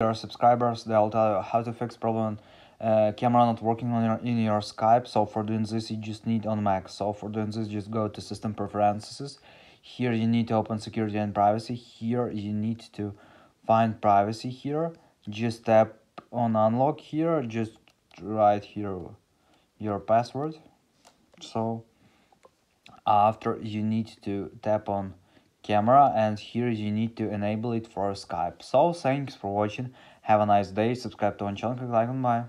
your subscribers they'll tell you how to fix problem uh, camera not working on your in your Skype. So for doing this you just need on Mac. So for doing this just go to system preferences. Here you need to open security and privacy. Here you need to find privacy here. Just tap on unlock here. Just write here your password. So after you need to tap on camera and here you need to enable it for Skype. So thanks for watching, have a nice day, subscribe to our channel, click like and bye.